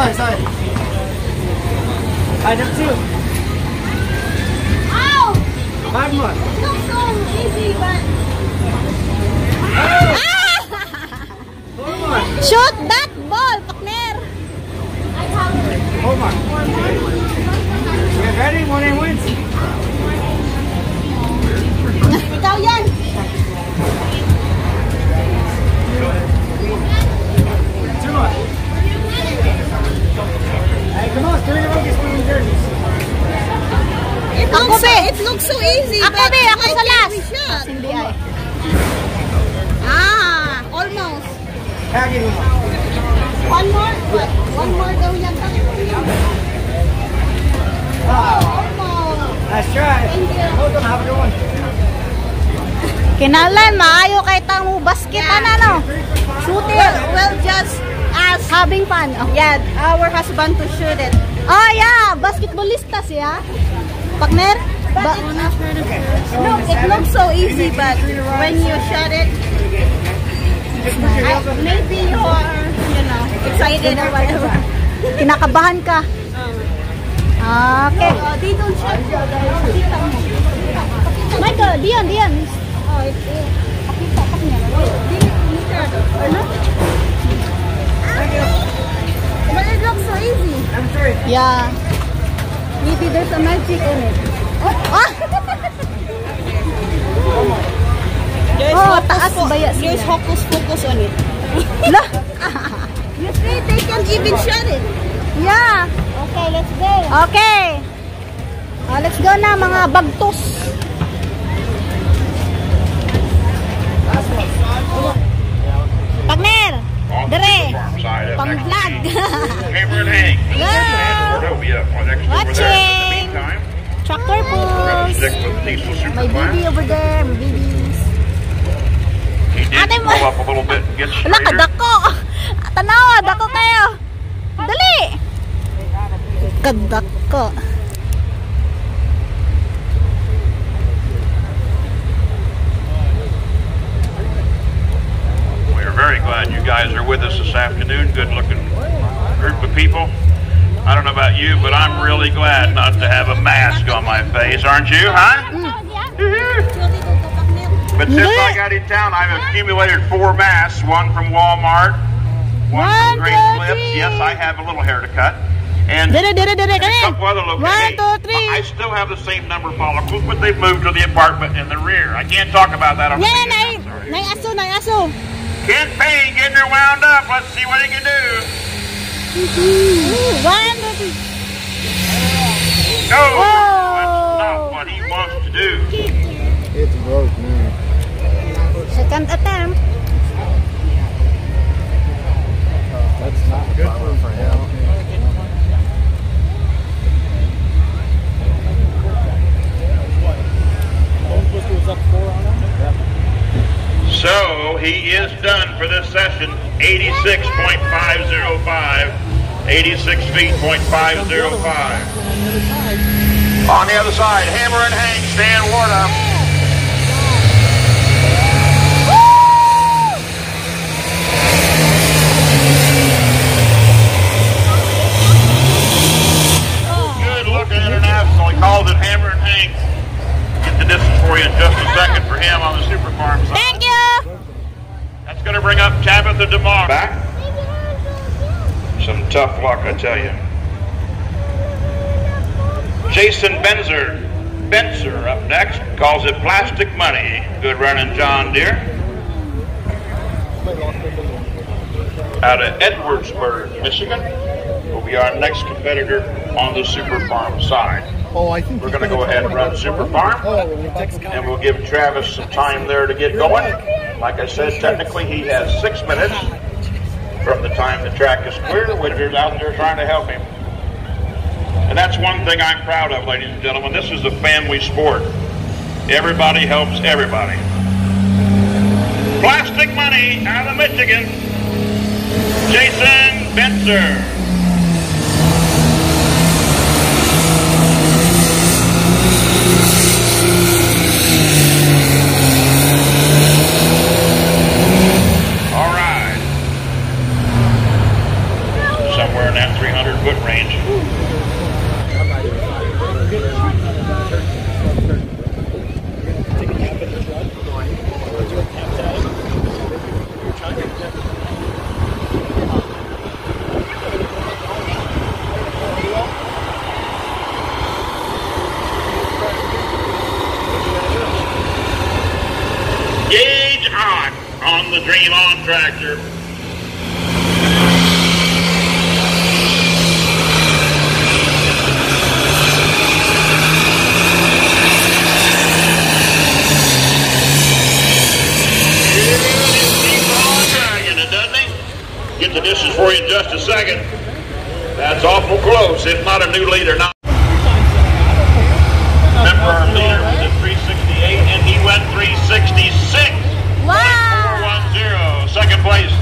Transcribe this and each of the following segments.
sorry, sorry. I number two. Ow! Five more. It's not so easy, but. Four more. Shoot that ball, partner. I have Four more. Get One more? What? One more daw. Oh, Almost. nice try. Thank you. Welcome. Have a good one. Kinalan, maayo kay tamu basket ano no. Shooting. Well, well, just ask. Having fun. Oh. Yeah, our husband to shoot it. Oh yeah, basketballista siya. Partner? Ba No, it looks so easy, but when you shot it, I, maybe you are, excited or whatever. kinakabahan ka. Okay. They don't shot you guys. Pakita mo. Michael, Dion, Dion. Oh, it's it. Pakita, pakita. Dili, Mr. Ano? But it looks so easy. Number three. Yeah. Maybe there's a magic in it. Ah! Oh, taas baya sila. There's hocus pocus on it. Lah. You see, they can even shot it. Yeah. Okay, let's go. Okay. Ah, let's go na mga bagtos. Partner. Dere. Pang vlog. Hammer and Hank. Go. Cordovia for next over there. In the Watching. meantime, Tractor we're going to pulls. stick with Diesel Super My Class. baby over there. My babies. He did Ate mo. pull up a little bit and get straighter. Tanawa, dako kayo. Dali. Kadako. We're very glad you guys are with us this afternoon. Good looking group of people. I don't know about you, but I'm really glad not to have a mask on my face, aren't you, huh? But since I got in town, I've accumulated four masks. One from Walmart, one, One, from Great two, Clips. three. Yes, I have a little hair to cut. And Dire, dire, dire, and a kani. couple other locations. two. I still have the same number of follicles, but they've moved to the apartment in the rear. I can't talk about that on Yan, the nay, media. Sorry. nay aso, nay aso. Kent Payne getting her wound up. Let's see what he can do. One, two, three. No, Whoa. that's not what he wants to do. It's broke, man. Second attempt. That's not good for him. So he is done for this session. 86.505. 86 feet, point 505. On the other side, Hammer and Hank, Stan Warda. International. He calls it Hammer and Hank. Get the distance for you in just a second for him on the Super Farm side. Thank you. That's going to bring up Tabitha DeMar. Back. Some tough luck, I tell you. Jason Benzer. Benzer up next. Calls it plastic money. Good running, John Deere. Out of Edwardsburg, Michigan, will be our next competitor on the Super Farm side. Oh, I think We're going to go ahead and run Super Farm. And we'll give Travis some time there to get going. Like I said, technically he has six minutes from the time the track is clear. Whitter's out there trying to help him. And that's one thing I'm proud of, ladies and gentlemen. This is a family sport. Everybody helps everybody. Plastic money out of Michigan. Jason Benzer. All right. Somewhere in that 300 Gauge on on the Dream On tractor. Get the distance for you in just a second. That's awful close. if not a new leader now. Remember our leader was at 368 and he went 366. Wow! 410. Second place,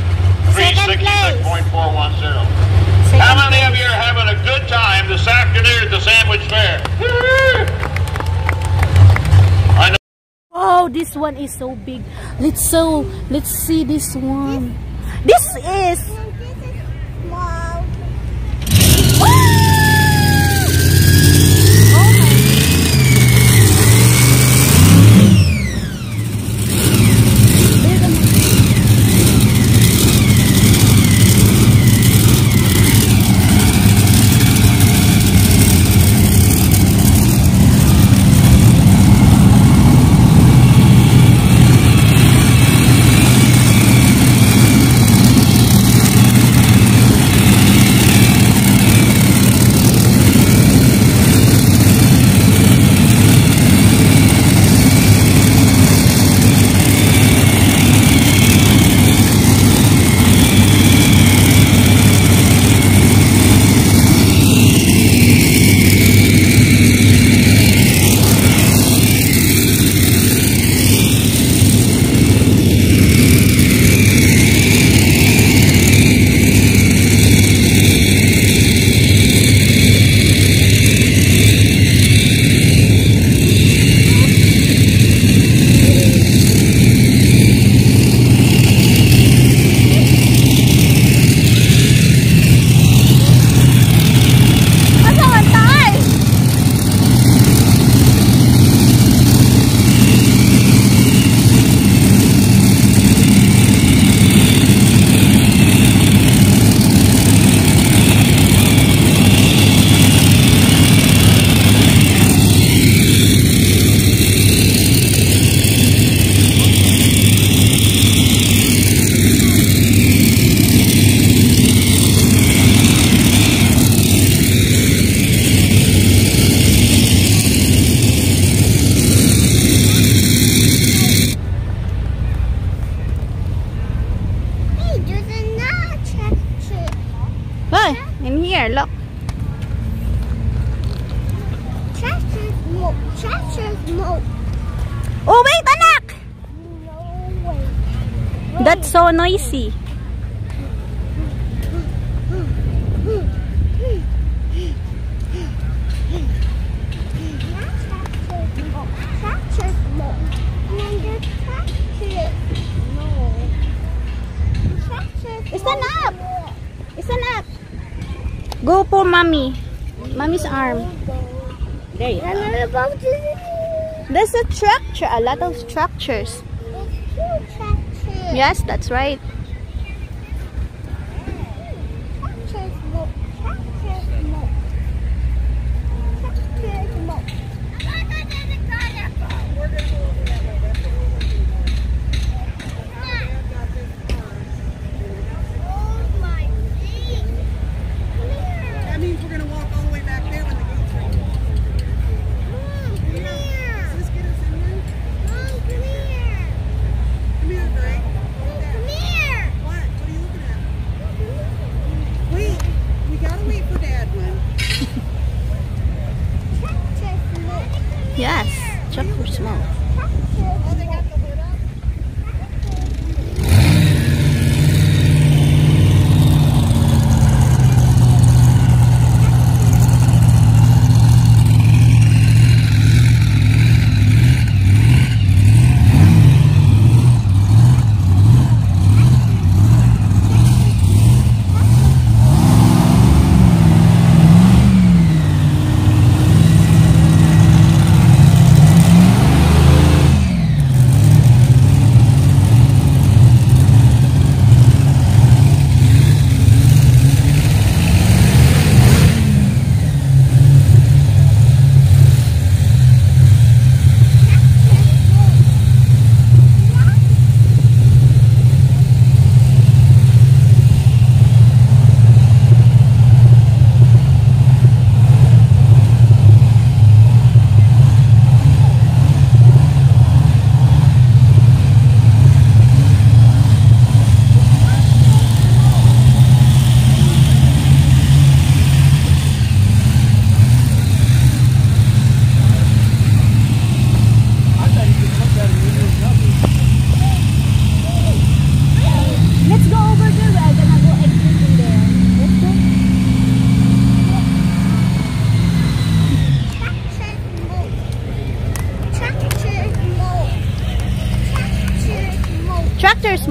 Second 366.410. How many of you are having a good time this afternoon at the Sandwich Fair? I know. Oh, this one is so big. Let's so let's see this one. This is Oh, no. Tractor Stand smoke. up. Stand up. Go for mommy. Mommy's arm. There you go. I'm about to. There's a structure, a lot of structures. Yes, that's right.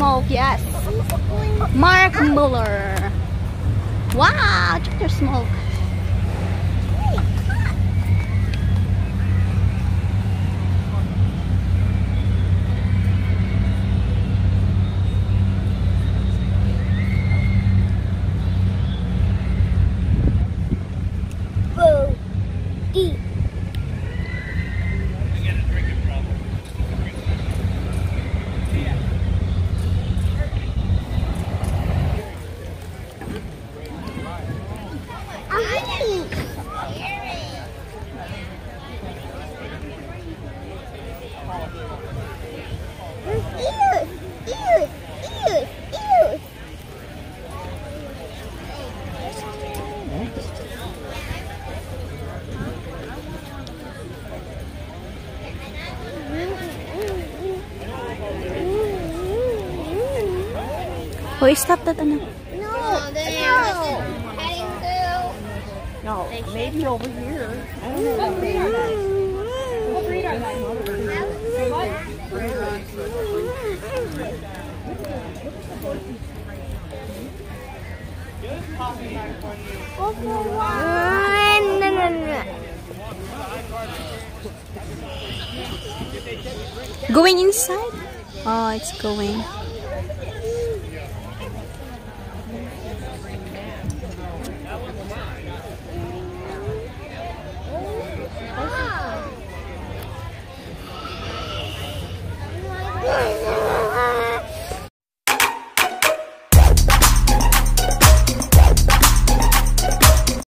Smoke, yes. Mark Muller. Wow, tractor smoke. Hoy, stop that anak. No, no. No, maybe over here. I don't know. No, no, no. Going inside? Oh, it's going.